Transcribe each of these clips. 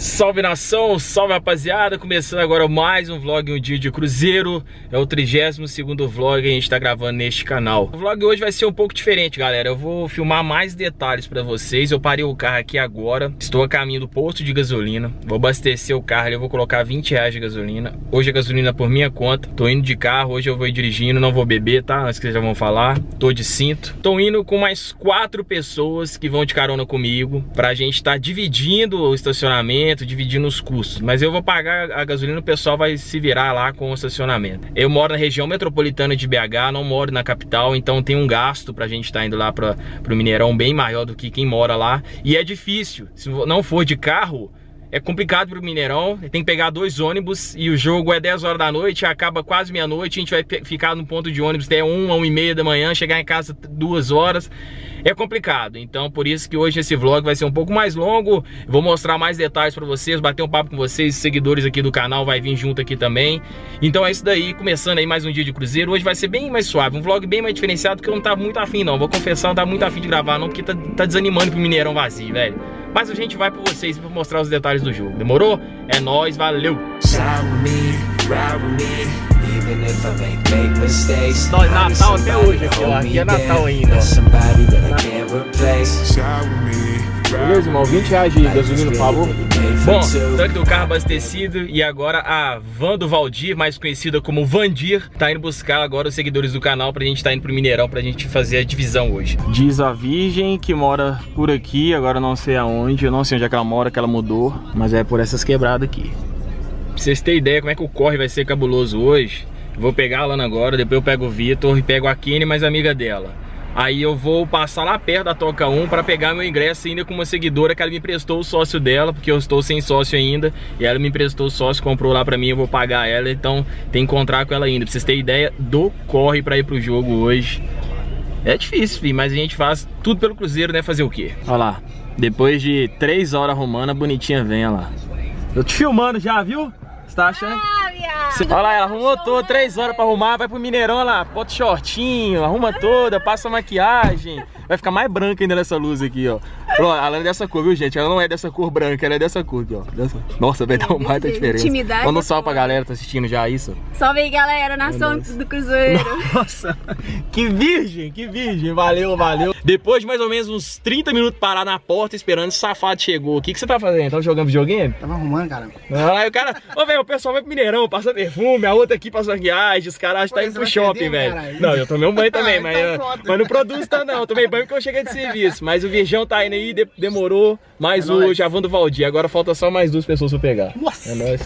Salve nação, salve rapaziada, começando agora mais um vlog, um dia de cruzeiro. É o 32º vlog que a gente tá gravando neste canal. O vlog hoje vai ser um pouco diferente, galera. Eu vou filmar mais detalhes pra vocês. Eu parei o carro aqui agora, estou a caminho do posto de gasolina. Vou abastecer o carro ali, eu vou colocar 20 reais de gasolina. Hoje a gasolina por minha conta. Tô indo de carro, hoje eu vou ir dirigindo, não vou beber, tá? Antes que vocês já vão falar. Tô de cinto. Tô indo com mais quatro pessoas que vão de carona comigo Pra gente tá dividindo o estacionamento dividindo os custos. Mas eu vou pagar a gasolina, o pessoal vai se virar lá com o estacionamento. Eu moro na região metropolitana de BH, não moro na capital, então tem um gasto pra gente estar tá indo lá para pro Mineirão bem maior do que quem mora lá. E é difícil, se não for de carro, é complicado pro Mineirão, tem que pegar dois ônibus e o jogo é 10 horas da noite, acaba quase meia-noite, a gente vai ficar no ponto de ônibus até 1, 1 e meia da manhã, chegar em casa duas horas, é complicado. Então por isso que hoje esse vlog vai ser um pouco mais longo, vou mostrar mais detalhes para vocês, bater um papo com vocês, seguidores aqui do canal vai vir junto aqui também. Então é isso daí, começando aí mais um dia de cruzeiro, hoje vai ser bem mais suave, um vlog bem mais diferenciado, porque eu não tava muito afim não, vou confessar, não tava muito afim de gravar não, porque tá, tá desanimando pro Mineirão vazio, velho. Mas a gente vai pra vocês pra mostrar os detalhes do jogo. Demorou? É nóis, valeu! Nós, Natal até hoje aqui, ó. Aqui é Natal ainda, Beleza, irmão? 20 reais de gasolina, por favor. Bom, tanque do carro abastecido e agora a van do Valdir, mais conhecida como Vandir, tá indo buscar agora os seguidores do canal pra gente tá indo pro Mineirão pra gente fazer a divisão hoje. Diz a Virgem que mora por aqui, agora não sei aonde, eu não sei onde é que ela mora, que ela mudou, mas é por essas quebradas aqui. Pra vocês terem ideia como é que o corre vai ser cabuloso hoje, vou pegar a Lana agora, depois eu pego o Vitor e pego a Kenny, mais amiga dela. Aí eu vou passar lá perto da Toca 1 para pegar meu ingresso ainda com uma seguidora que ela me emprestou o sócio dela, porque eu estou sem sócio ainda. E ela me emprestou o sócio, comprou lá para mim, eu vou pagar ela, então tem que encontrar com ela ainda. Pra vocês terem ideia do corre para ir pro jogo hoje. É difícil, filho, mas a gente faz tudo pelo Cruzeiro, né? Fazer o quê? Olha lá, depois de três horas arrumando, a bonitinha vem, olha lá. Eu te filmando já, viu? Você tá achando? Ah! Olha lá, ela arrumou toda, três horas pra arrumar, vai pro Mineirão, olha lá, bota shortinho, arruma toda, passa maquiagem. Vai ficar mais branca ainda nessa luz aqui, ó. Ó, ela é dessa cor, viu, gente? Ela não é dessa cor branca, ela é dessa cor aqui, ó. Dessa... Nossa, vai dar uma baita diferença. Intimidade Manda um salve pra galera que tá assistindo já isso. Salve aí, galera, nação é do Cruzeiro. Nossa, que virgem, que virgem. Valeu, valeu. Depois de mais ou menos uns 30 minutos parar na porta esperando, o safado chegou. O que, que você tá fazendo? Tava jogando videogame? Tava arrumando, cara. Ah, o cara... Ô, velho, pessoal vai pro Mineirão, passa perfume, a outra aqui passa maquiagem, os caras tá indo pro shopping, velho. Não, eu tomei um banho também, mas, tá mas não produz tá não. Eu tomei banho porque eu cheguei de serviço. Mas o Virgão tá indo aí, de, demorou. Mais é o nóis. Javão do Valdir. Agora falta só mais duas pessoas pra pegar. Nossa. É nóis.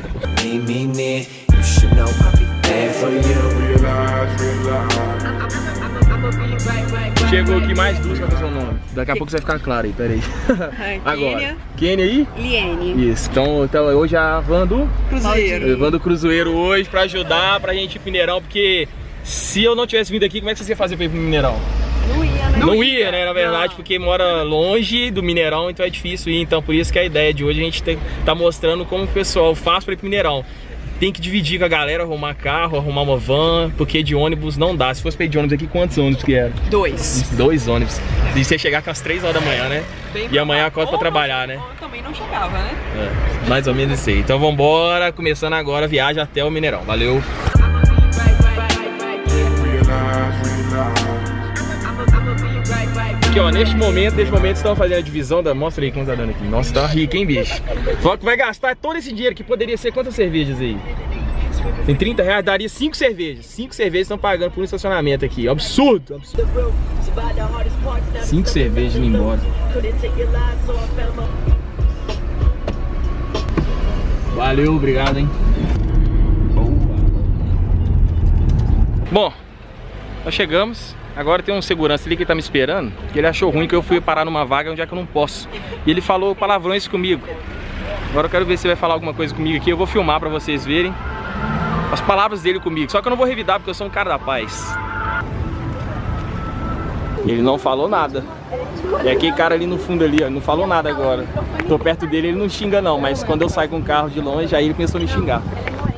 Chegou aqui mais duas fazer o nome. Daqui a pouco você vai ficar claro aí, peraí. Agora. Kenny aí? Liene. Isso. Então, então hoje a van do Cruzeiro. Van do Cruzeiro hoje pra ajudar pra gente ir pro Mineirão, porque se eu não tivesse vindo aqui, como é que você ia fazer pra ir pro Mineirão? Não ia, né? Não, ia, né, na verdade, não. porque mora longe do Mineirão, então é difícil ir. Então por isso que a ideia de hoje a gente tá mostrando como o pessoal faz para ir pro Mineirão. Tem que dividir com a galera, arrumar carro, arrumar uma van, porque de ônibus não dá. Se fosse pra ir de ônibus aqui, quantos ônibus que era? Dois. Dois ônibus. E você chegar com as três horas da manhã, né? Bem e amanhã acorda pra trabalhar, né? Também não chegava, né? É, mais ou menos isso aí. Então vambora, começando agora a viagem até o Mineirão. Valeu! Aqui, ó, neste momento, neste momento estão fazendo a divisão da... Mostra aí quanto tá dando aqui. Nossa, tá rico, hein, bicho? Fala que vai gastar todo esse dinheiro que poderia ser quantas cervejas aí? Tem 30 reais, daria 5 cervejas. 5 cervejas estão pagando por um estacionamento aqui. Absurdo, absurdo. 5 cervejas indo embora. Valeu, obrigado, hein? Bom, nós chegamos. Agora tem um segurança ali que tá me esperando, que ele achou ruim que eu fui parar numa vaga onde é que eu não posso. E ele falou palavrões comigo. Agora eu quero ver se ele vai falar alguma coisa comigo aqui. Eu vou filmar pra vocês verem as palavras dele comigo. Só que eu não vou revidar porque eu sou um cara da paz. Ele não falou nada. É aquele cara ali no fundo ali, ó, não falou nada agora. Tô perto dele, ele não xinga não, mas quando eu saio com o carro de longe, aí ele começou a me xingar.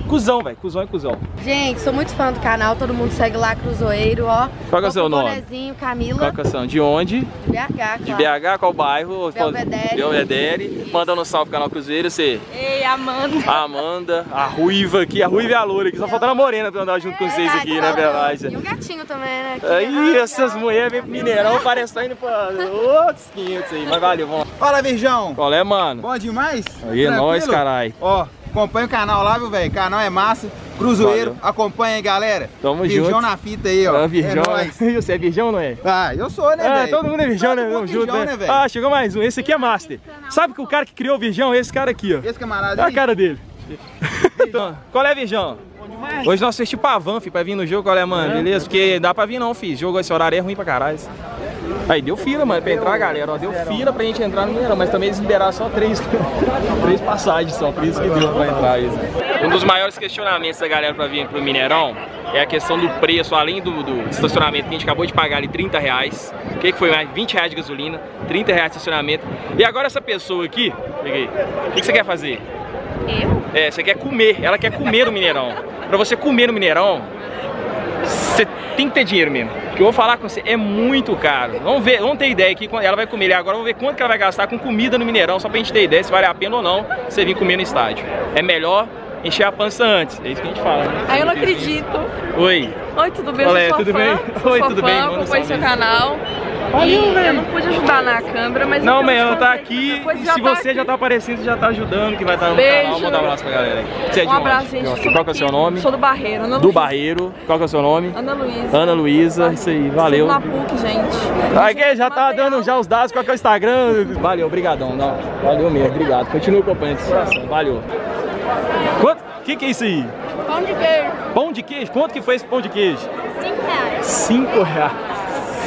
Cusão, velho. Cusão é cuzão. Gente, sou muito fã do canal, todo mundo segue lá, Cruzoeiro, ó. Qual que é o seu nome? bonezinho, Camila, Qual que é o seu? De onde? de BH, claro. De BH, qual bairro? Belvedere. Belvedere. Mandando um salve pro canal Cruzeiro, você. Ei, Amanda. A Amanda, a Ruiva aqui, a Ruiva e a Loura aqui. Só faltando a Morena pra andar junto com vocês aqui, né, verdade? E um gatinho também, né? que- Aí, essas mulheres vêm pro Mineirão, parece que tá indo pra outros 500 aí. Mas valeu, vamos lá. Fala, Virgão. Qual é, mano? Bom demais? Aí, é nóis, carai. Ó, acompanha o canal lá, viu, velho? Canal é massa. Cruzeiro, Valeu. acompanha aí, galera. Tamo Virgão junto. na fita aí, ó. Ah, virgão, É né? Você é virgão, não é? Ah, eu sou, né, É, velho? todo mundo é virgão, né? Todo Tamo mundo junto, virgão, né? né, velho? Ah, chegou mais um. Esse aqui é Master. Sabe que o cara que criou o virgão é esse cara aqui, ó. Esse camarada Olha a cara dele. Então, qual é, Virgão? Hoje nós assistimos pra van, filho, pra vir no jogo, qual é, mano? Beleza? Porque dá pra vir não, filho. Jogo esse horário é ruim pra caralho. Aí deu fila, mano, pra entrar, galera. Ó, deu fila pra gente entrar no Mineirão, mas também eles liberaram só três, três passagens só, por isso que deu pra entrar isso. Um dos maiores questionamentos da galera pra vir pro Mineirão é a questão do preço, além do, do estacionamento que a gente acabou de pagar ali 30 reais. O que, que foi mais? 20 reais de gasolina, 30 reais de estacionamento. E agora essa pessoa aqui, peguei. O que, que você quer fazer? Eu? É, você quer comer, ela quer comer no Mineirão. Pra você comer no Mineirão, você tem que ter dinheiro mesmo. Que eu vou falar com você, é muito caro. Vamos ver, vamos ter ideia aqui, ela vai comer agora, vamos ver quanto que ela vai gastar com comida no Mineirão, só pra gente ter ideia se vale a pena ou não você vir comer no estádio. É melhor encher a pança antes, é isso que a gente fala. Né? Ai, eu não acredito. Oi. Oi, tudo bem? Olá, tudo fã. bem? Sou Oi, tudo fã, bem? Acompanho seu canal. Valeu, e velho. eu não pude ajudar na câmera, mas... Não, eu mas quero ela tá aqui, e já se tá você já tá aparecendo, você já tá ajudando, que vai estar no Beijo. canal. Manda um abraço pra galera aí. Você é de Um abraço, gente. Qual que é o seu nome? Sou do Barreiro, Ana Do. Barreiro. Qual que é o seu nome? Ana Luísa. Ana Luísa, isso aí, valeu. Na PUC, gente. Aqui já tá dando já os dados, qual que é o Instagram? Valeu, obrigadão. Não, valeu mesmo, obrigado. Continua acompanhando esse coração, valeu. Quanto? O que, que é isso aí? Pão de queijo. Pão de queijo? Quanto que foi esse pão de queijo? Cinco reais. Cinco reais.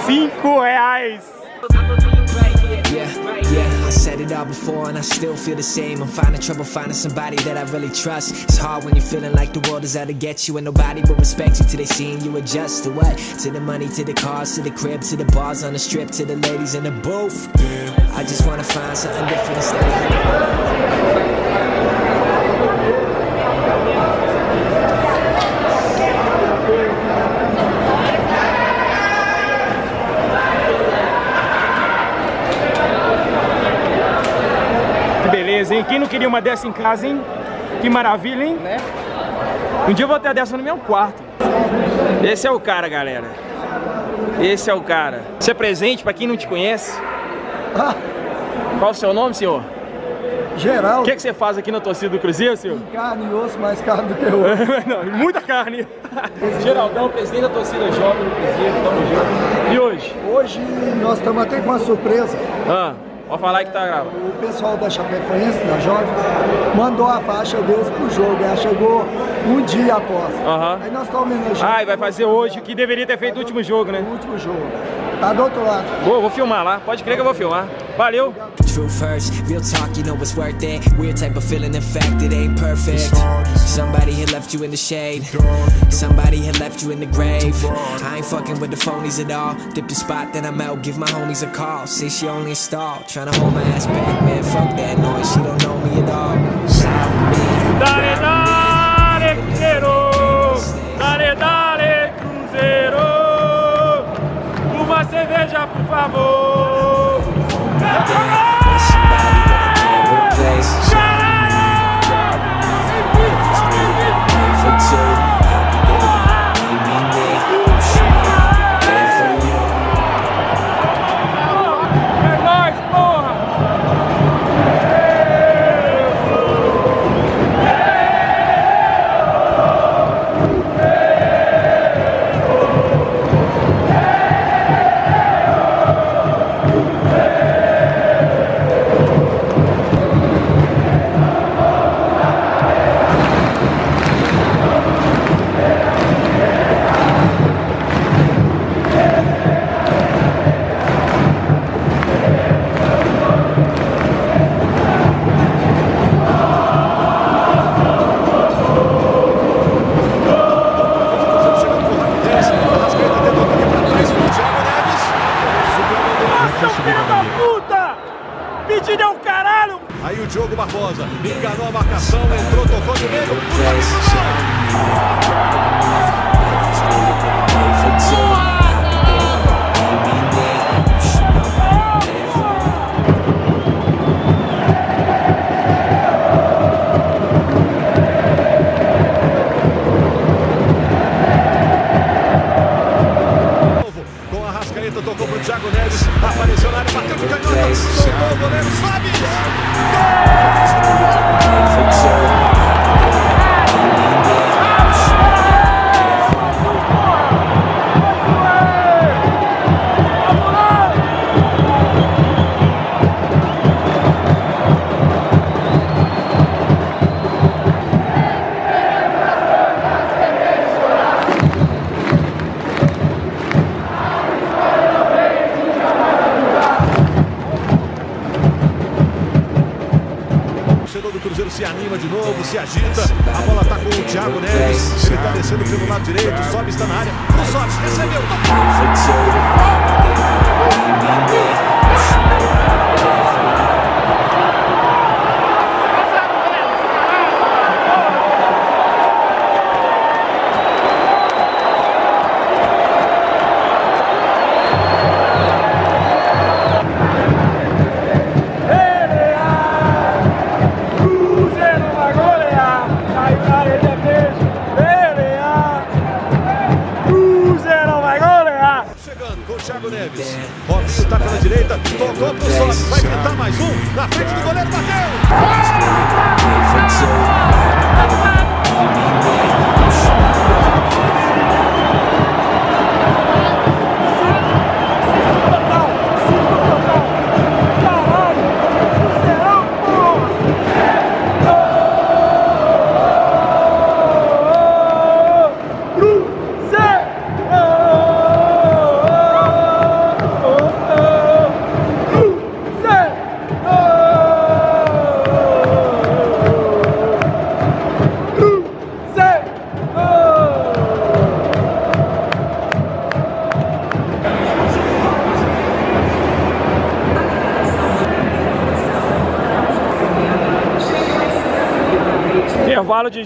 Cinco reais. Yeah, yeah, I said it all before and I still feel the same. I'm finding trouble finding somebody that I really trust. It's hard when you're feeling like the world is out to get you and nobody will respect you till they seeing you adjust to what? To the money, to the cars, to the crib, to the bars on the strip, to the ladies in the booth. I just wanna find something different instead of. Hein? Quem não queria uma dessa em casa, hein? Que maravilha, hein? Um dia eu vou ter dessa no meu quarto. Esse é o cara, galera. Esse é o cara. Isso é presente pra quem não te conhece. Qual o seu nome, senhor? O Geral, que, que você faz aqui na torcida do Cruzeiro, senhor? carne e osso mais carne do que o outro. Não, e muita carne. Geraldão, presidente da torcida jovem do Cruzeiro, tamo junto. E hoje? Hoje nós estamos até com uma surpresa. Ah, pode falar que tá gravando. O pessoal da Chapecoense, da Jovem, mandou a faixa deles pro jogo. Ela chegou um dia após. Aham. Aí nós estamos homenageando Ah, e vai fazer hoje o que deveria ter feito no último jogo, né? o último jogo. Tá do outro lado. Vou, vou filmar lá, pode crer que eu vou filmar. Valeu! True first, real talk, you know it's worth it. Weird type of feeling, in fact, it ain't perfect. Somebody had left you in the shade. Somebody had left you in the grave. I ain't fucking with the phonies at all. Dip the spot, then I'm out, give my homies a call. Say she only installed, tryna hold my ass back, man. Fuck that noise, she don't know me at all. Shout me. Dale, dale, Cruzeiro! Dale, dale, Cruzeiro! Uma cerveja, por favor! There's Cruzeiro se anima de novo, se agita. A bola tá com o Thiago Neves. Ele tá descendo pelo lado direito. Sobe, está na área. O Sobe, recebeu. tocou. Neves. Robinho tá pela direita. Tocou pro Sobe. Vai tentar mais um. Na frente do goleiro, bateu.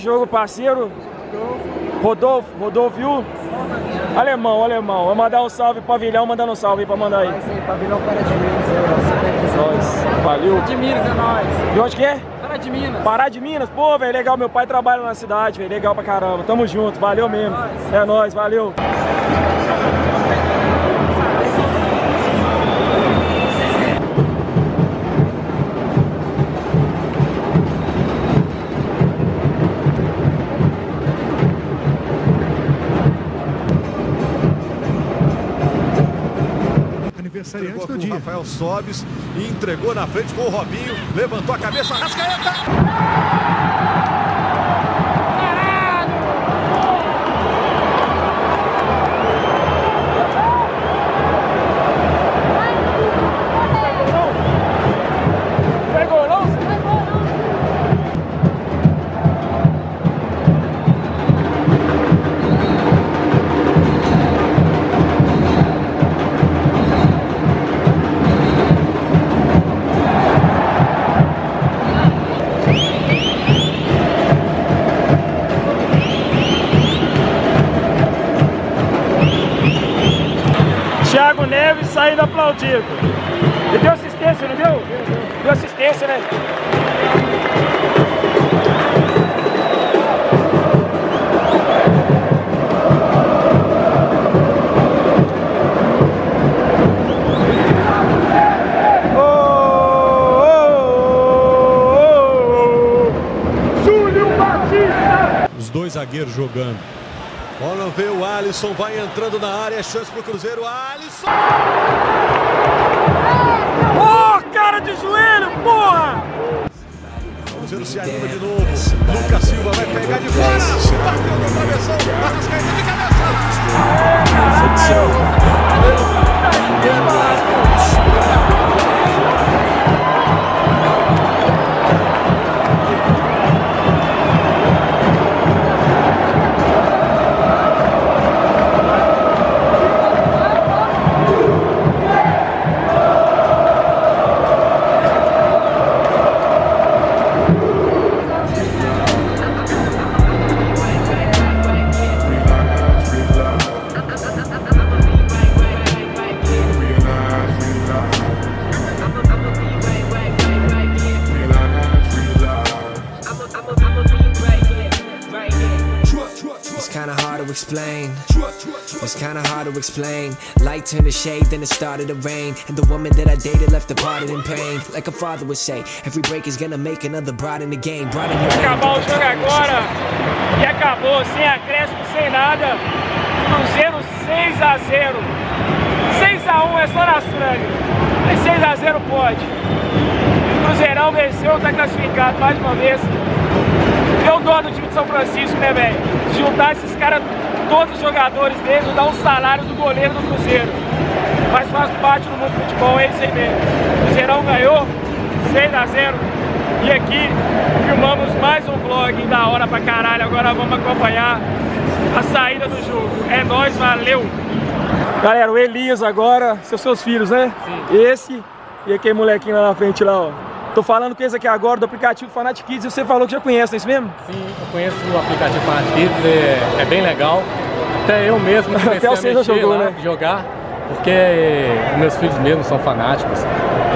Jogo, parceiro. Rodolfo, Rodolfo, viu? Alemão, alemão. Vou mandar um salve pro Pavilhão, mandando um salve aí pra mandar aí. Pavilhão para de Minas, Nós. Valeu. De Minas é nóis. De onde que é? Para de Minas. Pará de Minas? Pô, velho, legal. Meu pai trabalha na cidade, velho. Legal pra caramba. Tamo junto. Valeu mesmo. É nóis, valeu. Aniversariante do dia. Rafael Sobes e entregou na frente com o Robinho. Levantou a cabeça, Rascaeta. Aplaudido. Ele deu assistência, não deu? Deu assistência, né? Dois zagueiros jogando. Bola veio o Alisson, vai entrando na área, é chance pro Cruzeiro. Alisson! De joelho, porra! Cruzeiro se anima de novo. Lucas Silva vai pegar de fora. Bateu no travessão. Arrascaeta de cabeça. It's kinda hard to explain. Light turned to shade, then it started to rain. And the woman that I dated left departed in pain. Like a father would say, every break is gonna make another broad in the game. Broad in game. Acabar o jogo agora. E acabou, sem acréscimo, sem nada. Cruzeiro 6 a 0 6 a 1 é só na sangue. Mas 6 a 0 pode. O Cruzeirão venceu, tá classificado mais uma vez. Deu dó do time de São Francisco, né, velho? Juntar esses caras, todos os jogadores deles, dar um salário do goleiro do Cruzeiro. Mas faz parte do mundo do futebol, é isso aí mesmo. O Cruzeirão ganhou 6 a 0 E aqui filmamos mais um vlog da hora pra caralho. Agora vamos acompanhar a saída do jogo. É nóis, valeu! Galera, o Elias agora, são seus filhos, né? Sim. Esse e aquele molequinho lá na frente lá, ó. Tô falando com esse aqui agora do aplicativo Fanatic Kids e você falou que já conhece, é isso mesmo? Sim, eu conheço o aplicativo Fanatic Kids, é, é bem legal. Até eu mesmo Até você já jogou, lá, né? jogar, porque meus filhos mesmo são fanáticos.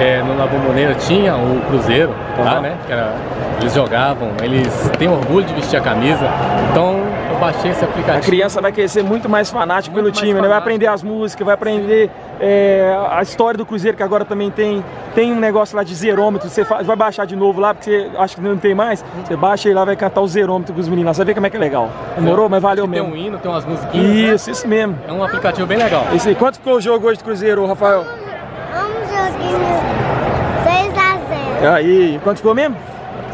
É, na Bomboneira tinha o Cruzeiro lá, Aham. né? Era- eles jogavam, eles têm orgulho de vestir a camisa. Então baixei esse A aplicativo. criança vai ser muito mais fanático Muito pelo mais time, né? Vai fanático. aprender as músicas, vai aprender é, a história do Cruzeiro, que agora também tem. Tem um negócio lá de zerômetro, você vai baixar de novo lá, porque você acha que não tem mais. Você baixa e lá vai cantar o zerômetro com os meninos. Você vai ver como é que é legal. Demorou? Mas valeu Tem mesmo. um hino, tem umas musiquinhas. Isso, isso mesmo. É um aplicativo bem legal. Esse aí. Quanto ficou o jogo hoje do Cruzeiro, Rafael? Vamos joguinho 6 a 0. Aí, quanto ficou mesmo?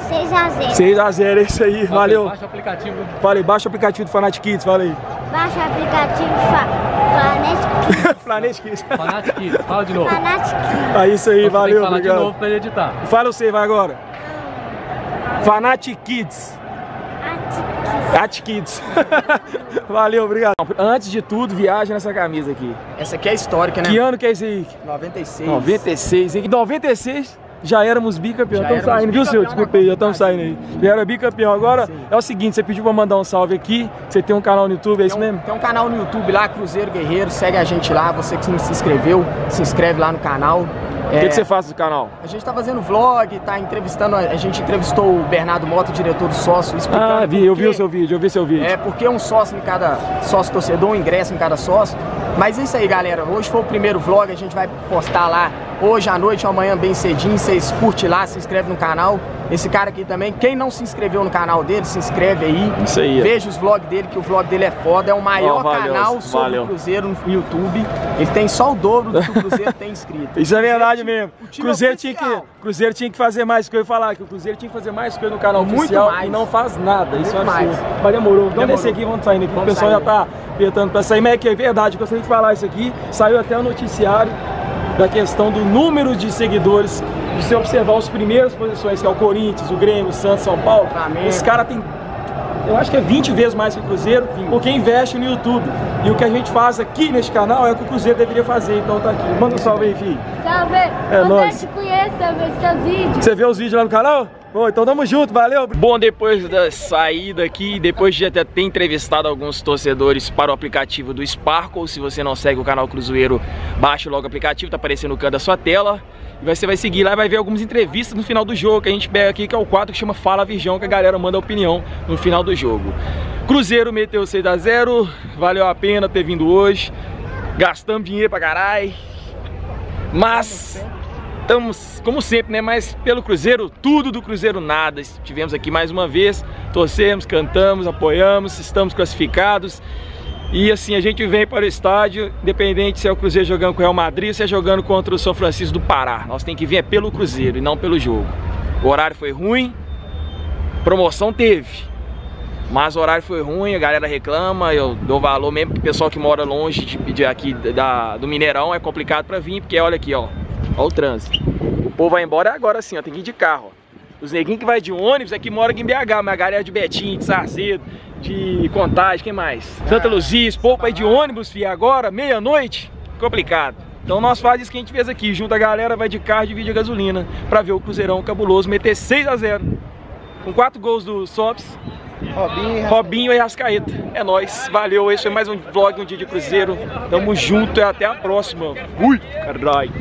6 a 0. 6x0, é isso aí, valeu. Baixa o aplicativo. Falei, baixa o aplicativo do Fanatic Kids, fala aí. Baixa o aplicativo Fanatic Fanatic Kids. Fanatic Kids, fala de novo. Fanatic. É isso aí, você tem que valeu, de obrigado. novo pra ele editar. Fala você, vai agora. Fanatic Kids. At Kids. Valeu, obrigado. Antes de tudo, viagem nessa camisa aqui. Essa aqui é histórica, né? Que ano que é esse aí? 96. 96. Em 96 já éramos bicampeão. Já Estamos saindo, viu, seu? Desculpa aí, já estamos saindo aí. Já era bicampeão. Agora é o seguinte, você pediu pra mandar um salve aqui. Você tem um canal no YouTube, é isso Tem um, mesmo? tem um canal no YouTube lá, Cruzeiro Guerreiro, segue a gente lá. Você que não se inscreveu, se inscreve lá no canal. O que, que você faz do canal? A gente tá fazendo vlog, tá entrevistando, a gente entrevistou o Bernardo Mota, diretor do sócio, explicando Ah, vi, eu vi o seu vídeo, eu vi seu vídeo. É, porque um sócio em cada sócio torcedor, um ingresso em cada sócio. Mas é isso aí, galera. Hoje foi o primeiro vlog, a gente vai postar lá hoje à noite ou amanhã bem cedinho. Vocês curte lá, se inscreve no canal. Esse cara aqui também, quem não se inscreveu no canal dele, se inscreve aí. Isso aí. Veja os vlogs dele, que o vlog dele é foda. É o maior Ó, valeu, canal sobre valeu. Cruzeiro no YouTube. Ele tem só o dobro do que o Cruzeiro tem inscrito. Isso é verdade mesmo. o Cruzeiro tinha, que. Cruzeiro tinha que fazer mais que eu ia falar, que o Cruzeiro tinha que fazer mais que eu no canal Muito oficial mais. e não faz nada. Isso é absurdo. mais. Mas demorou. Vamos Demorou. descer aqui, vamos saindo aqui. Vamos o pessoal já saindo. tá apertando pra sair, mas é que é verdade, eu gostaria de falar isso aqui. Saiu até o noticiário da questão do número de seguidores. De você observar os primeiras posições, que é o Corinthians, o Grêmio, o Santos, São Paulo. Flamengo. Esse cara tem eu acho que é 20 vezes mais que o Cruzeiro, porque investe no YouTube. E o que a gente faz aqui neste canal é o que o Cruzeiro deveria fazer, então tá aqui. Manda um salve aí, filho. Salve. É eu nóis. te conheço, eu vejo seus vídeos. Você vê os vídeos lá no canal? Bom, então tamo junto, valeu! Bom, depois da saída aqui, depois de até ter entrevistado alguns torcedores para o aplicativo do Sparkle, se você não segue o canal Cruzeiro, baixe logo o aplicativo, tá aparecendo no canto da sua tela. E você vai seguir lá e vai ver algumas entrevistas no final do jogo que a gente pega aqui, que é o quadro que chama Fala Virgão, que a galera manda opinião no final do jogo. Cruzeiro meteu 6x0, valeu a pena ter vindo hoje. Gastamos dinheiro pra caralho. Mas estamos, como sempre, né? Mas pelo Cruzeiro, tudo do Cruzeiro nada. Estivemos aqui mais uma vez, torcemos, cantamos, apoiamos, estamos classificados. E assim, a gente vem para o estádio, independente se é o Cruzeiro jogando com o Real Madrid ou se é jogando contra o São Francisco do Pará. Nós tem que vir é pelo Cruzeiro e não pelo jogo. O horário foi ruim, promoção teve. Mas o horário foi ruim, a galera reclama, eu dou valor mesmo que o pessoal que mora longe de, de aqui da, do Mineirão é complicado pra vir, porque olha aqui, ó, ó o trânsito. O povo vai embora agora sim, ó, tem que ir de carro. ó. Os neguinhos que vai de ônibus é que mora aqui em BH, mas a galera de Betim, de Sarzedo, de Contagem, quem mais? Santa Luzia, esse povo vai de ônibus, filho, agora, meia-noite, complicado. Então nós fazemos isso que a gente fez aqui, junto a galera, vai de carro e divide a gasolina pra ver o Cruzeirão cabuloso meter 6 a 0 com quatro gols do Sops, Robinho, Robinho e Rascaeta. É nóis, valeu. Esse foi mais um vlog um dia de Cruzeiro. Tamo junto e até a próxima. Fui, caralho.